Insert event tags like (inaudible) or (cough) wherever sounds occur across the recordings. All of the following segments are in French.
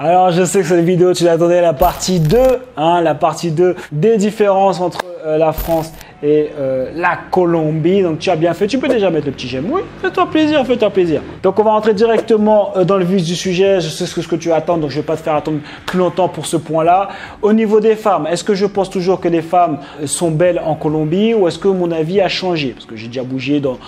Alors je sais que cette vidéo tu l'attendais la partie 2, hein, la partie 2 des différences entre euh, la France et euh, la Colombie. Donc tu as bien fait. Tu peux déjà mettre le petit j'aime. Oui, fais-toi plaisir, fais-toi plaisir. Donc on va rentrer directement euh, dans le vif du sujet. Je sais ce que, tu attends, donc je ne vais pas te faire attendre plus longtemps pour ce point-là. Au niveau des femmes, est-ce que je pense toujours que les femmes sont belles en Colombie ou est-ce que mon avis a changé? Parce que j'ai déjà bougé dans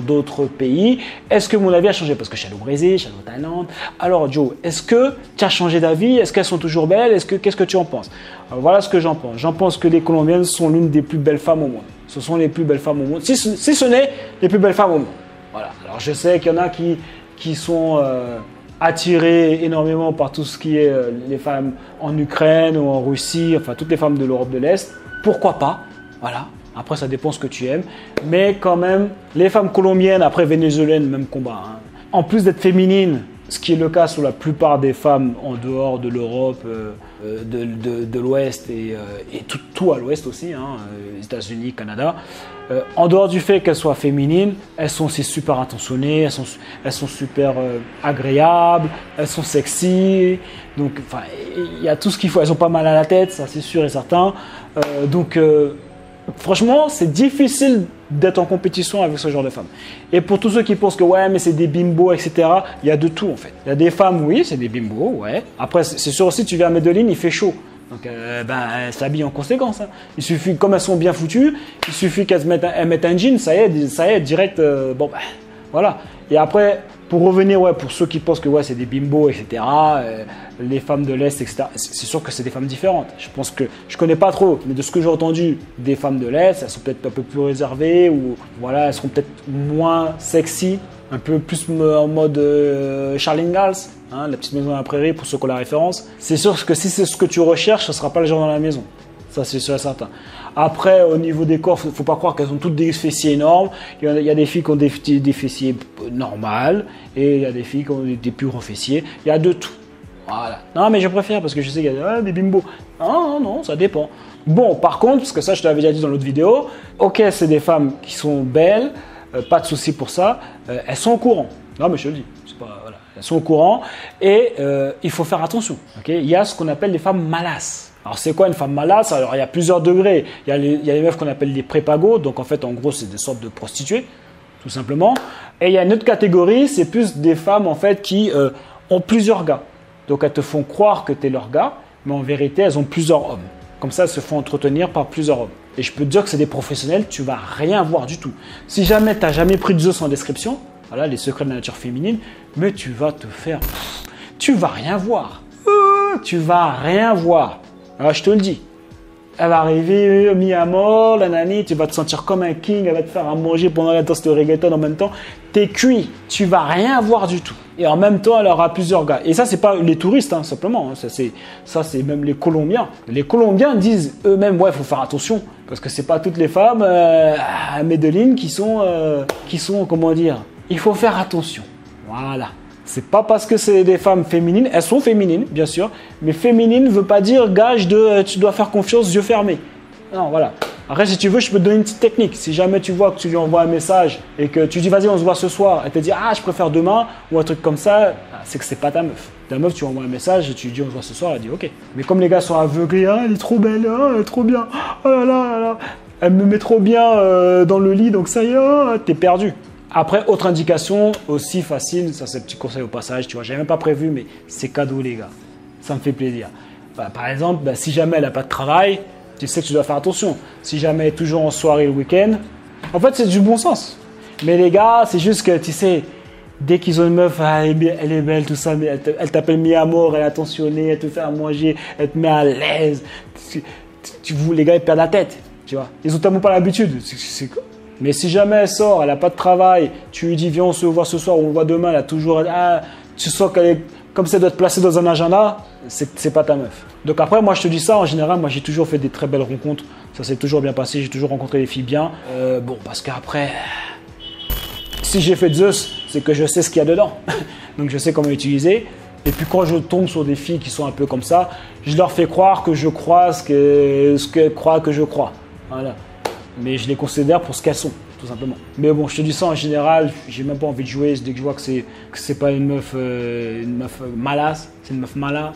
d'autres pays. Est-ce que mon avis a changé? Parce que je suis allé au Brésil, je suis allé au Thaïlande. Alors Joe, est-ce que tu as changé d'avis? Est-ce qu'elles sont toujours belles? Est-ce que qu'est-ce que tu en penses? Voilà ce que j'en pense. J'en pense que les Colombiennes sont l'une des plus belles femmes au monde. Ce sont les plus belles femmes au monde. Si ce, n'est les plus belles femmes au monde. Voilà. Alors je sais qu'il y en a qui, qui sont euh, attirés énormément par tout ce qui est euh, les femmes en Ukraine ou en Russie, enfin toutes les femmes de l'Europe de l'Est. Pourquoi pas? Voilà. Après, ça dépend ce que tu aimes. Mais quand même, les femmes colombiennes, après vénézuéliennes, même combat. Hein. En plus d'être féminines, ce qui est le cas sur la plupart des femmes en dehors de l'Europe, euh, euh, de, l'Ouest et, euh, tout, à l'Ouest aussi, hein, États-Unis, Canada. en dehors du fait qu'elles soient féminines, elles sont aussi super attentionnées, elles sont, elles sont super agréables, elles sont sexy. Donc, il y a tout ce qu'il faut. Elles ont pas mal à la tête, ça c'est sûr et certain. donc, franchement, c'est difficile d'être en compétition avec ce genre de femmes. Et pour tous ceux qui pensent que ouais, mais c'est des bimbos, etc., il y a de tout en fait. Il y a des femmes, oui, c'est des bimbos, ouais. Après, c'est sûr aussi, tu viens à Medellin, il fait chaud. Donc, euh, ben, elles s'habillent en conséquence. Hein. Il suffit, comme elles sont bien foutues, il suffit qu'elles mettent, un jean, ça y est, ça y direct, euh, bon, ben, voilà. Et après, pour revenir, ouais, pour ceux qui pensent que ouais, c'est des bimbos, etc., euh, les femmes de l'Est, etc., c'est sûr que c'est des femmes différentes. Je pense que je connais pas trop, mais de ce que j'ai entendu des femmes de l'Est, elles sont peut-être un peu plus réservées ou voilà, elles seront peut-être moins sexy, un peu plus en mode euh, Charlingals, hein, la petite maison à la prairie pour ceux qui ont la référence. C'est sûr que si c'est ce que tu recherches, ce sera pas le genre dans la maison. Ça, c'est sûr et certain. Après, au niveau des corps, faut, faut pas croire qu'elles ont toutes des fessiers énormes. Il y, a, des filles qui ont des, fessiers normales et il y a des filles qui ont des, plus gros fessiers. Il y a de tout. Voilà. Non, mais je préfère parce que je sais qu'il y a des bimbos. Non, non, non, ça dépend. Bon, par contre, parce que ça, je te l'avais déjà dit dans l'autre vidéo, ok, c'est des femmes qui sont belles, euh, pas de souci pour ça, euh, elles sont au courant. Non, mais je te le dis, pas, voilà. elles sont au courant et euh, il faut faire attention. ok? Il y a ce qu'on appelle les femmes malasses. Alors, c'est quoi une femme malasse Alors, il y a plusieurs degrés. Il y a les, meufs qu'on appelle les prépagos. Donc, en fait, en gros, c'est des sortes de prostituées, tout simplement. Et il y a une autre catégorie, c'est plus des femmes, en fait, qui euh, ont plusieurs gars. Donc, elles te font croire que tu es leur gars, mais en vérité, elles ont plusieurs hommes. Comme ça, elles se font entretenir par plusieurs hommes. Et je peux te dire que c'est des professionnels, tu vas rien voir du tout. Si jamais tu n'as jamais pris de Zeus en description, voilà, les secrets de la nature féminine, mais tu vas te faire... Tu vas rien voir. Euh, tu vas rien voir. Alors, je te le dis. Elle va arriver, mis à mort, la nani, tu vas te sentir comme un king, elle va te faire à manger pendant la danse de reggaeton en même temps. T'es cuit, tu vas rien voir du tout. Et en même temps, elle aura plusieurs gars. Et ça, c'est pas les touristes, hein, simplement. Hein. Ça, c'est, ça, c'est même les Colombiens. Les Colombiens disent eux-mêmes, ouais, faut faire attention. Parce que c'est pas toutes les femmes euh, à Medellin qui sont, euh, qui sont, comment dire, il faut faire attention. Voilà. C'est pas parce que c'est des femmes féminines, elles sont féminines, bien sûr, mais féminine ne veut pas dire gage de euh, tu dois faire confiance, yeux fermés. Non, voilà. Après, si tu veux, je peux te donner une petite technique. Si jamais tu vois que tu lui envoies un message et que tu dis vas-y, on se voit ce soir, elle te dit ah, je préfère demain ou un truc comme ça, ah, c'est que c'est pas ta meuf. Ta meuf, tu envoies un message et tu lui dis on se voit ce soir, elle dit ok. Mais comme les gars sont aveuglés, ah, elle est trop belle, ah, elle est trop bien, oh là là, elle me met trop bien euh, dans le lit, donc ça y est, t'es perdu. Après, autre indication aussi facile, ça c'est un petit conseil au passage, tu vois, j'avais même pas prévu, mais c'est cadeau les gars. Ça me fait plaisir. Bah, par exemple, bah, si jamais elle n'a pas de travail, tu sais que tu dois faire attention. Si jamais elle est toujours en soirée le week-end, en fait c'est du bon sens. Mais les gars, c'est juste que tu sais, dès qu'ils ont une meuf, ah, elle, est belle, tout ça, mais elle t'appelle mi amour, elle est attentionnée, elle te fait à manger, elle te met à l'aise. Tu, les gars, ils perdent la tête, tu vois. Ils ont tellement pas l'habitude. C'est mais si jamais elle sort, elle n'a pas de travail, tu lui dis viens on se voit ce soir, on le voit demain, elle a toujours... Ah, tu sens qu'elle est... Comme ça doit être placée dans un agenda, c'est pas ta meuf. Donc après, moi je te dis ça, en général, moi j'ai toujours fait des très belles rencontres. Ça s'est toujours bien passé, j'ai toujours rencontré des filles bien. Euh, bon, parce qu'après, si j'ai fait Zeus, c'est que je sais ce qu'il y a dedans. (laughs) Donc je sais comment utiliser. Et puis quand je tombe sur des filles qui sont un peu comme ça, je leur fais croire que je crois ce qu'elles croient que je crois. Voilà mais je les considère pour ce qu'elles sont. tout simplement. Mais bon, je te dis ça en général, j'ai même pas envie de jouer dès que je vois que c'est que pas une meuf euh, une meuf malasse, c'est une meuf mala,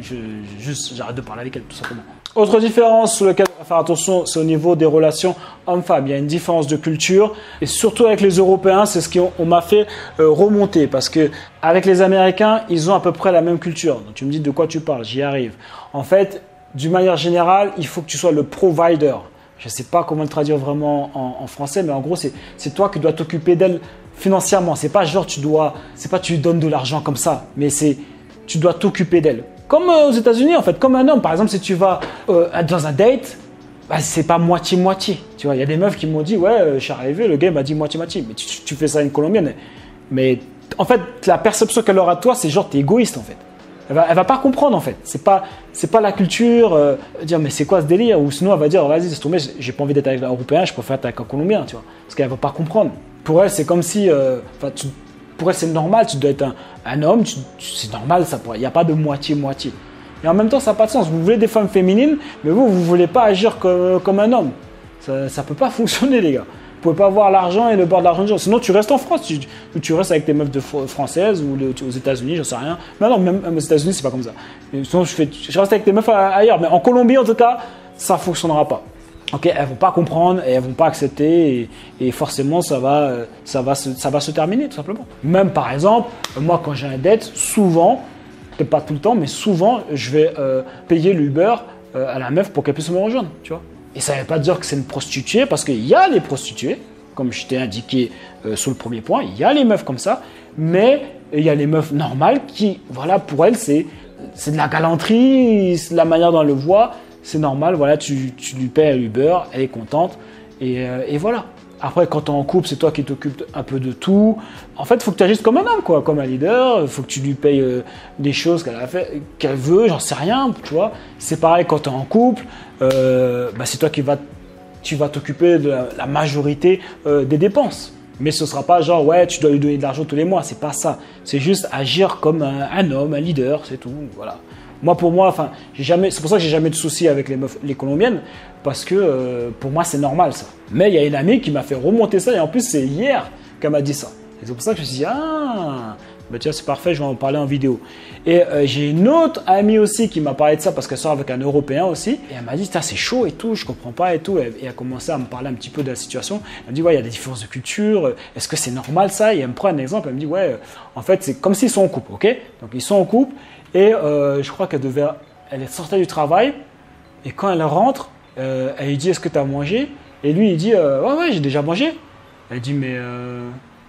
je, juste j'arrête de parler avec elle tout simplement. Autre différence sur laquelle on va faire attention, c'est au niveau des relations hommes-femmes. Il y a une différence de culture et surtout avec les Européens, c'est ce qu'on m'a fait euh, remonter parce que avec les Américains, ils ont à peu près la même culture. Donc tu me dis de quoi tu parles, j'y arrive. En fait, d'une manière générale, il faut que tu sois le provider. Je ne sais pas comment le traduire vraiment en, français, mais en gros, c'est toi qui dois t'occuper d'elle financièrement. C'est pas genre tu dois, c'est pas tu lui donnes de l'argent comme ça, mais c'est tu dois t'occuper d'elle. Comme euh, aux États-Unis, en fait, comme un homme. Par exemple, si tu vas euh, dans un date, bah, c'est pas moitié-moitié. Tu vois, il y a des meufs qui m'ont dit, ouais, euh, je suis arrivé, le gars m'a dit moitié-moitié. Mais tu, fais ça à une colombienne. Mais en fait, la perception qu'elle aura de toi, c'est genre, t'es égoïste, en fait. Elle va, va pas comprendre, en fait. C'est pas, c'est pas la culture, dire, mais c'est quoi ce délire? Ou sinon, elle va dire, vas-y, c'est tombé, j'ai pas envie d'être avec un Européen, je préfère être avec un Colombien, tu vois. Parce qu'elle va pas comprendre. Pour elle, c'est comme si, tu, pour elle, c'est normal, tu dois être un, homme, c'est normal, il n'y a pas de moitié-moitié. Et en même temps, ça n'a pas de sens. Vous voulez des femmes féminines, mais vous, vous voulez pas agir comme, un homme. Ça ne peut pas (laughs) fonctionner, les gars. Pouvez pas avoir l'argent et le bord de l'argent. Sinon, tu restes en France. Tu, tu restes avec tes meufs françaises ou aux États-Unis, j'en sais rien. Mais non, même aux États-Unis, c'est pas comme ça. sinon, je, reste avec tes meufs ailleurs. Mais en Colombie, en tout cas, ça fonctionnera pas. Ok, elles vont pas comprendre et elles vont pas accepter et, forcément ça va, ça, va se, ça va se terminer tout simplement. Même par exemple, moi quand j'ai un dette, souvent, peut-être pas tout le temps, mais souvent je vais euh, payer l'Uber euh, à la meuf pour qu'elle puisse me rejoindre, tu vois. Et ça ne veut pas dire que c'est une prostituée parce qu'il y a les prostituées, comme je t'ai indiqué euh, sur le premier point, il y a les meufs comme ça, mais il y a les meufs normales qui, voilà, pour elles c'est de la galanterie, c'est la manière dont elles le voient c'est normal, voilà, tu, lui payes à Uber, elle est contente, euh, et, voilà. Après, quand tu es en couple, c'est toi qui t'occupes un peu de tout. En fait, faut que tu agisses comme un homme, quoi, comme un leader. Faut que tu lui payes euh, des choses qu'elle veut, j'en sais rien, tu vois. C'est pareil quand tu es en couple, euh, bah, c'est toi qui vas, tu vas t'occuper de la, majorité des dépenses. Mais ce sera pas genre, ouais, tu dois lui donner de l'argent tous les mois. C'est pas ça. C'est juste agir comme un, un homme, un leader, c'est tout. Voilà. Moi, pour moi, enfin, jamais, c'est pour ça que j'ai jamais de soucis avec les, meufs, les colombiennes, parce que euh, pour moi, c'est normal ça. Mais il y a une amie qui m'a fait remonter ça, et en plus, c'est hier qu'elle m'a dit ça. Et c'est pour ça que je me suis dit, ah, tiens, c'est parfait, je vais en parler en vidéo. Et euh, j'ai une autre amie aussi qui m'a parlé de ça parce qu'elle sort avec un Européen aussi. Et elle m'a dit, c'est chaud et tout, je comprends pas et tout. Et elle a commencé à me parler un petit peu de la situation. Elle me dit, ouais, il y a des différences de culture. Est-ce que c'est normal ça? Et elle me prend un exemple. Elle me dit, ouais, en fait, c'est comme s'ils sont en couple, ok? Donc ils sont en couple et euh, je crois qu'elle devait, elle sortait du travail. Et quand elle rentre, euh, elle lui dit Est-ce que tu as mangé? Et lui, il dit euh, Ouais, ouais, j'ai déjà mangé. Elle dit Mais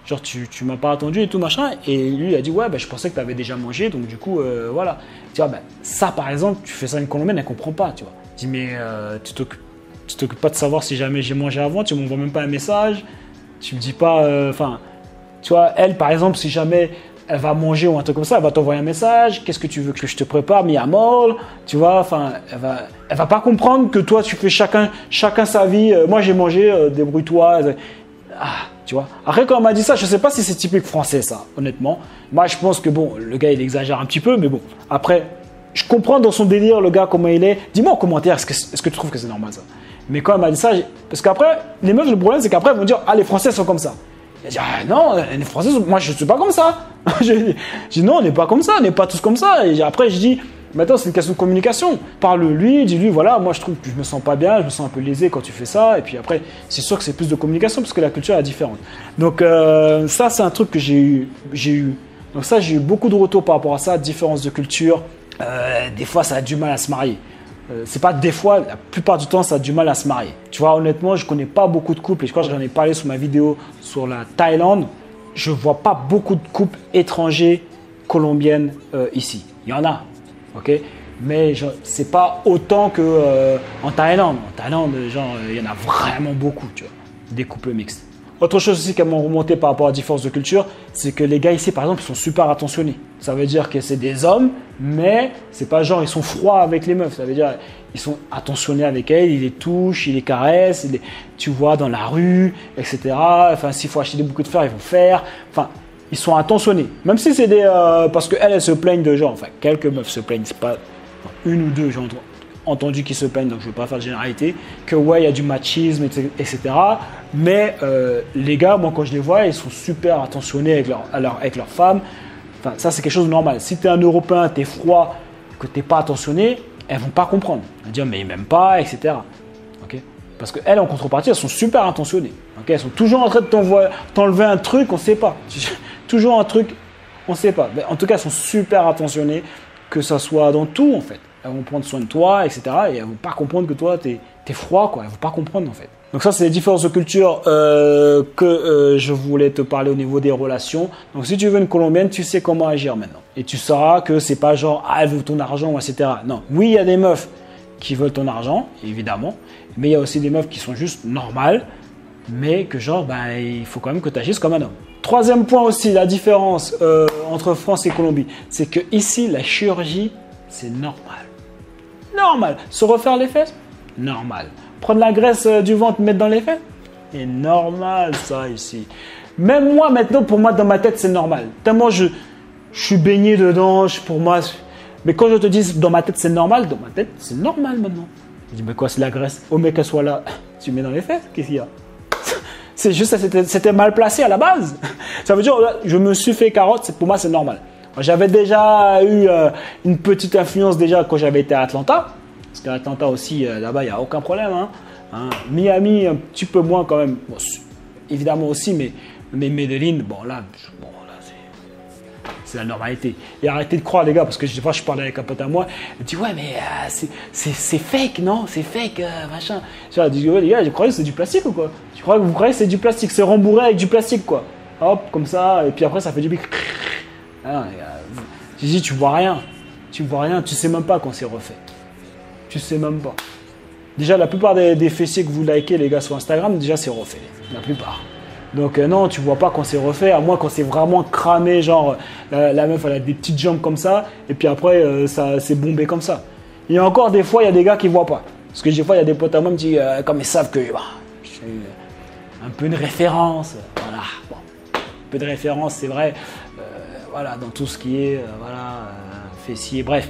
genre, tu, tu m'as pas attendu et tout machin. Et lui, il a dit Ouais, ben, je pensais que tu avais déjà mangé. Donc, du coup, voilà. Tu vois, ben, ça, par exemple, tu fais ça à une Colombienne, elle comprend pas. Tu vois. Dit Mais t'occupes tu t'occupes pas de savoir si jamais j'ai mangé avant, tu m'envoies même pas un message, tu me dis pas, enfin, tu vois, elle par exemple, si jamais elle va manger ou un truc comme ça, elle va t'envoyer un message, qu'est-ce que tu veux que je te prépare, mi amol, tu vois, enfin, elle va, elle va pas comprendre que toi tu fais chacun, chacun sa vie, euh, moi j'ai mangé, euh, débrouille-toi, ah, tu vois. Après quand on m'a dit ça, je sais pas si c'est typique français ça, honnêtement. Moi je pense que bon, le gars il exagère un petit peu, mais bon, après, je comprends dans son délire le gars comment il est. Dis-moi en commentaire, est-ce que, est-ce que tu trouves que c'est normal ça? Mais quand elle m'a dit ça, parce qu'après, les meufs, le problème c'est qu'après elles vont dire, ah les Français sont comme ça. Elle dit, ah non, les Français, moi je suis pas comme ça. (laughs) je dis, non, on n'est pas comme ça, on n'est pas tous comme ça. Et après, je dis, maintenant c'est une question de communication. Parle-lui, dis-lui, voilà, moi je trouve que je me sens pas bien, je me sens un peu lésé quand tu fais ça. Et puis après, c'est sûr que c'est plus de communication parce que la culture est différente. Donc euh, ça, c'est un truc que j'ai eu. Donc ça, j'ai eu beaucoup de retours par rapport à ça, différence de culture. Euh, des fois, ça a du mal à se marier. Euh, c'est pas des fois, la plupart du temps, ça a du mal à se marier. Tu vois, honnêtement, je connais pas beaucoup de couples, et je crois que j'en ai parlé sur ma vidéo sur la Thaïlande. Je vois pas beaucoup de couples étrangers colombiennes euh, ici. Il y en a, ok? Mais c'est pas autant que euh, en Thaïlande. En Thaïlande, genre, il y en a vraiment beaucoup, tu vois, des couples mixtes. Autre chose aussi qui m'a remonté par rapport à la différence de culture, c'est que les gars ici, par exemple, ils sont super attentionnés. Ça veut dire que c'est des hommes, mais c'est pas genre ils sont froids avec les meufs. Ça veut dire ils sont attentionnés avec elles, ils les touchent, ils les caressent, tu vois dans la rue, etc. Enfin, s'il faut acheter des bouquets de fleurs, ils vont faire. Enfin, ils sont attentionnés. Même si c'est des, euh, parce qu'elles, elles se plaignent de gens. Enfin, quelques meufs se plaignent, c'est pas une ou deux, genre entendu qui se plaignent, donc je ne vais pas faire de généralité, que ouais, il y a du machisme, etc. Mais euh, les gars, moi, quand je les vois, ils sont super attentionnés avec leur, avec leurs femmes. Enfin, ça, c'est quelque chose de normal. Si tu es un Européen, tu es froid, que tu pas attentionné, elles vont pas comprendre. Elles vont dire, mais ils m'aiment pas, etc. Parce qu'elles, en contrepartie, elles sont super intentionnées. ok? Elles sont toujours en train de t'enlever un truc, on ne sait pas. (laughs) toujours un truc, on ne sait pas. Mais en tout cas, elles sont super attentionnées, que ça soit dans tout, en fait. Elles vont prendre soin de toi, etc. Et elles vont pas comprendre que toi, tu es, froid, quoi. Elles vont pas comprendre, en fait. Donc ça, c'est les différences de culture euh, que euh, je voulais te parler au niveau des relations. Donc si tu veux une colombienne, tu sais comment agir maintenant. Et tu sauras que c'est pas genre, ah, elle veut ton argent, etc. Non. Oui, il y a des meufs qui veulent ton argent, évidemment. Mais il y a aussi des meufs qui sont juste normales, mais que genre, ben, il faut quand même que tu agisses comme un homme. Troisième point aussi, la différence euh, entre France et Colombie, c'est que ici, la chirurgie, c'est normal. Normal. Se refaire les fesses, normal prendre la graisse euh, du ventre, mettre dans les fesses? C'est normal ça ici. Même moi maintenant, pour moi, dans ma tête, c'est normal. Tellement je, je suis baigné dedans, pour moi. Mais quand je te dis dans ma tête, c'est normal, dans ma tête, c'est normal maintenant. Je dis, mais quoi, c'est la graisse? Au mec qu'elle soit là, (laughs) tu mets dans les fesses, qu'est-ce qu'il y a? (laughs) C'est juste, c'était mal placé à la base. (laughs) Ça veut dire, je me suis fait carotte, pour moi, c'est normal. J'avais déjà eu euh, une petite influence déjà quand j'avais été à Atlanta. Parce qu'à Atlanta aussi, euh, là-bas, il n'y a aucun problème. Hein. Hein. Miami, un petit peu moins quand même. évidemment aussi, mais, mais Medellin, bon là, là c'est la normalité. Et arrêtez de croire, les gars, parce que des fois, je parlais avec un pote à moi, il dit, ouais, mais euh, c'est fake, non? C'est fake, euh, machin. Je dis, ouais, les gars, je croyais que c'est du plastique ou quoi? Je crois que vous croyez que c'est du plastique, c'est rembourré avec du plastique, quoi. Hop, comme ça, et puis après, ça fait du bic. Ah, je dis, tu vois rien. Tu vois rien, tu sais même pas qu'on s'est refait. Tu sais même pas. Déjà, la plupart des, fessiers que vous likez, les gars, sur Instagram, déjà, c'est refait. La plupart. Donc, euh, non, tu vois pas quand c'est refait, à moins quand c'est vraiment cramé, genre, euh, la meuf, elle a des petites jambes comme ça, et puis après, euh, ça c'est bombé comme ça. Il y a encore des fois, il y a des gars qui voient pas. Parce que des fois, il y a des potes à moi qui me disent, comme ils savent que bah, j'ai un peu une référence, voilà. Bon, un peu de référence, c'est vrai, voilà, dans tout ce qui est, voilà fessier, bref.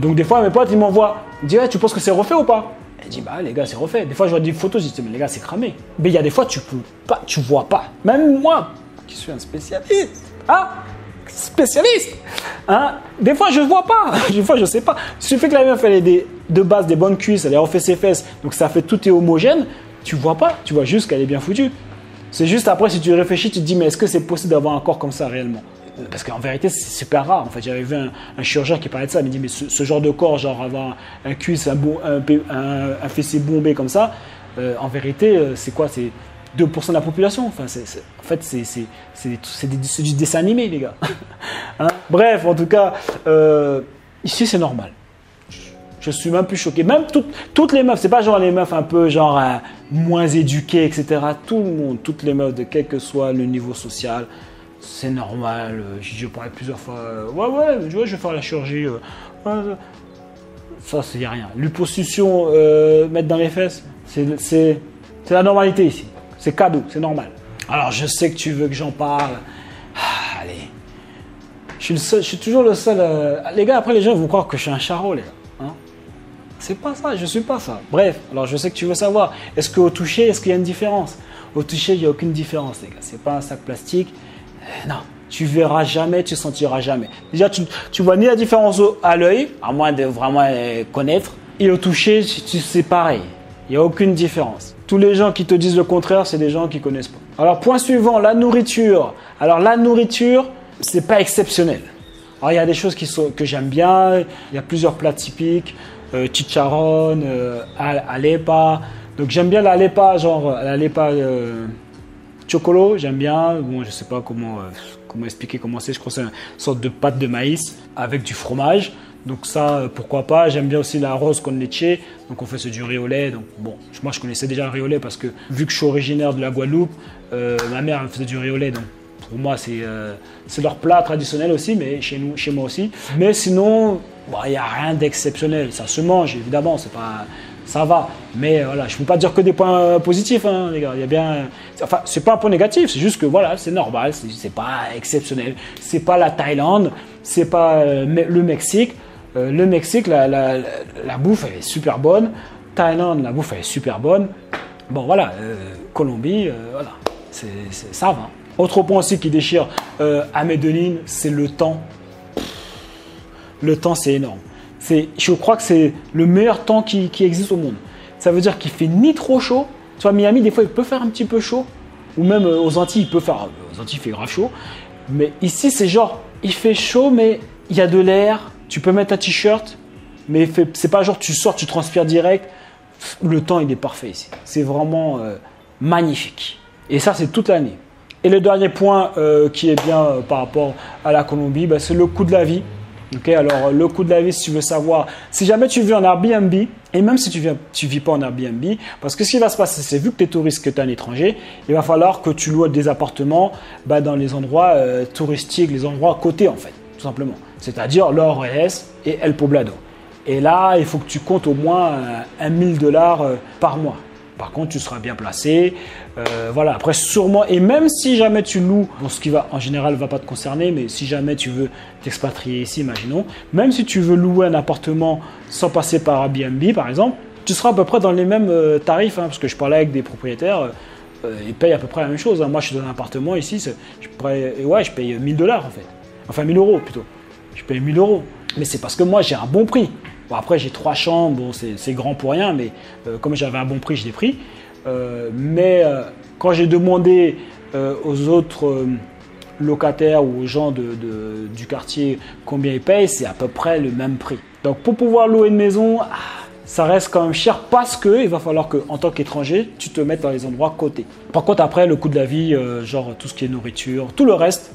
Donc des fois, mes potes, ils m'envoient, ils disent, tu penses que c'est refait ou pas? Je dis, bah les gars, c'est refait. Des fois, je vois des photos, je dis, mais les gars, c'est cramé. Mais il y a des fois, tu peux pas, tu vois pas. Même moi, qui suis un spécialiste, ah, spécialiste, hein, des fois, je vois pas. (laughs) Des fois, je sais pas. Il suffit que la meuf, elle des, de base des bonnes cuisses, elle a refait ses fesses, donc ça fait tout est homogène. Tu vois pas, tu vois juste qu'elle est bien foutue. C'est juste après, si tu réfléchis, tu te dis, mais est-ce que c'est possible d'avoir un corps comme ça réellement? Parce qu'en vérité, c'est super rare. En fait, j'avais vu un, chirurgien qui parlait de ça. Il me dit, mais ce, genre de corps, genre avoir un cuisse, un, fessier bombé comme ça, euh, en vérité, euh, c'est quoi? C'est 2% de la population. En fait, c'est du dessin animé, les gars. (laughs) Hein? Bref, en tout cas, euh, ici, c'est normal. Je suis même plus choqué. Même toutes les meufs, c'est pas genre les meufs un peu genre moins éduquées, etc. Tout le monde, toutes les meufs, de quel que soit le niveau social, c'est normal. Euh, j'ai parlé plusieurs fois. Euh, ouais, ouais, je vais faire la chirurgie. Euh, ça, c'est rien. L'hyposuction, mettre dans les fesses, c'est la normalité ici. C'est cadeau, c'est normal. Alors, je sais que tu veux que j'en parle. Ah, allez. Je suis toujours le seul. les gars, après, les gens vont croire que je suis un charreau, les gars. Hein. c'est pas ça, je suis pas ça. Bref, alors je sais que tu veux savoir. Est-ce qu'au toucher, est-ce qu'il y a une différence? Au toucher, il n'y a aucune différence, les gars. C'est pas un sac plastique. Non, tu verras jamais, tu sentiras jamais. Déjà, tu, tu vois ni la différence à l'œil, à moins de vraiment connaître, et au toucher, c'est pareil. Il n'y a aucune différence. Tous les gens qui te disent le contraire, c'est des gens qui connaissent pas. Alors, point suivant, la nourriture. Alors, la nourriture, c'est pas exceptionnel. Alors, il y a des choses que j'aime bien. Il y a plusieurs plats typiques. Euh, chicharron, euh, alepa. Donc, j'aime bien la alepa, genre euh, Chocolo, j'aime bien. Bon, je sais pas comment, euh, comment expliquer comment c'est. Je crois que c'est une sorte de pâte de maïs avec du fromage. Donc ça, euh, pourquoi pas. J'aime bien aussi la rose con leche. Donc on fait ce du riz au lait. Donc bon, moi je connaissais déjà le riz au lait parce que vu que je suis originaire de la Guadeloupe, euh, ma mère faisait du riz au lait. Donc pour moi c'est leur plat traditionnel aussi, mais chez nous, chez moi aussi. Mais sinon, il n'y a rien d'exceptionnel. Ça se mange évidemment. C'est pas ça va. Mais voilà, je ne peux pas dire que des points positifs, hein, les gars. Il y a bien. Enfin, c'est pas un point négatif, c'est juste que voilà, c'est normal, c'est pas exceptionnel. C'est pas la Thaïlande, c'est pas euh, le Mexique. Euh, le Mexique, la, la, la, bouffe est super bonne. Thaïlande, la bouffe est super bonne. Bon, voilà, euh, Colombie, voilà, ça va. Autre point aussi qui déchire à Medellin, c'est le temps. Le temps, c'est énorme. C'est, je crois que c'est le meilleur temps qui, existe au monde. Ça veut dire qu'il fait ni trop chaud. Tu vois, Miami, des fois, il peut faire un petit peu chaud. Ou même aux Antilles, il peut faire. Aux Antilles, il fait grave chaud. Mais ici, c'est genre, il fait chaud, mais il y a de l'air. Tu peux mettre un t-shirt, mais c'est pas genre tu sors, tu transpires direct. Le temps, il est parfait ici. C'est vraiment euh, magnifique. Et ça, c'est toute l'année. Et le dernier point euh, qui est bien euh, par rapport à la Colombie, bah, c'est le coût de la vie. Alors le coût de la vie, si tu veux savoir, si jamais tu vis en Airbnb, et même si tu ne vis pas en Airbnb, parce que ce qui va se passer, c'est vu que tu es touriste, que tu es un étranger, il va falloir que tu loues des appartements bah, dans les endroits euh, touristiques, les endroits côté en fait, tout simplement. C'est-à-dire l'Ores et El Poblado. Et là, il faut que tu comptes au moins euh, un 1000 dollars euh, par mois. Par contre, tu seras bien placé. Euh, voilà, après, sûrement, et même si jamais tu loues, ce qui va en général ne va pas te concerner, mais si jamais tu veux t'expatrier ici, imaginons, même si tu veux louer un appartement sans passer par Airbnb, par exemple, tu seras à peu près dans les mêmes euh, tarifs, hein, parce que je parlais avec des propriétaires, euh, ils payent à peu près la même chose. Hein. Moi, je suis dans un appartement ici, je, ouais, je paye 1000 dollars en fait. Enfin, 1000 euros plutôt. Je paye 1000 euros. Mais c'est parce que moi, j'ai un bon prix. Bon, après, j'ai trois chambres, bon, c'est grand pour rien, mais euh, comme j'avais un bon prix, je l'ai pris. Euh, mais euh, quand j'ai demandé aux autres locataires ou aux gens du quartier combien ils payent, c'est à peu près le même prix. Donc pour pouvoir louer une maison, ah, ça reste quand même cher parce que il va falloir que en tant qu'étranger, tu te mettes dans les endroits côté. Par contre après le coût de la vie, genre tout ce qui est nourriture, tout le reste,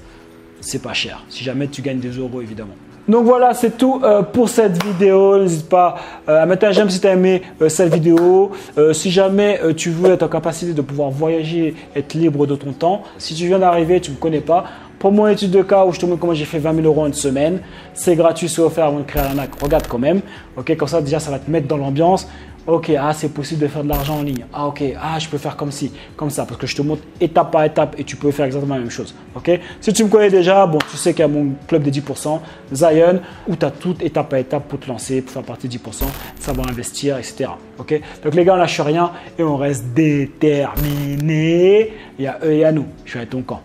c'est pas cher. Si jamais tu gagnes des euros évidemment. Donc voilà, c'est tout euh, pour cette vidéo. N'hésite pas euh, à mettre un j'aime si tu as aimé euh, cette vidéo. si jamais tu veux être en capacité de pouvoir voyager, être libre de ton temps, si tu viens d'arriver, tu ne me connais pas, pour mon étude de cas où je te montre comment j'ai fait 20 000 euros en une semaine, c'est gratuit, c'est offert avant de créer un acte. Regarde quand même. Comme ça déjà ça va te mettre dans l'ambiance. Ok, ah, c'est possible de faire de l'argent en ligne. Ah, ok, ah, je peux faire comme ci, comme ça, parce que je te montre étape par étape et tu peux faire exactement la même chose. Ok, si tu me connais déjà, bon, tu sais qu'il y a mon club des 10%, Zion, où tu as tout étape par étape pour te lancer, pour faire partie des 10%, savoir investir, etc. Ok, donc les gars, on lâche rien et on reste déterminé. Il y a eux et à nous. Je suis à ton camp.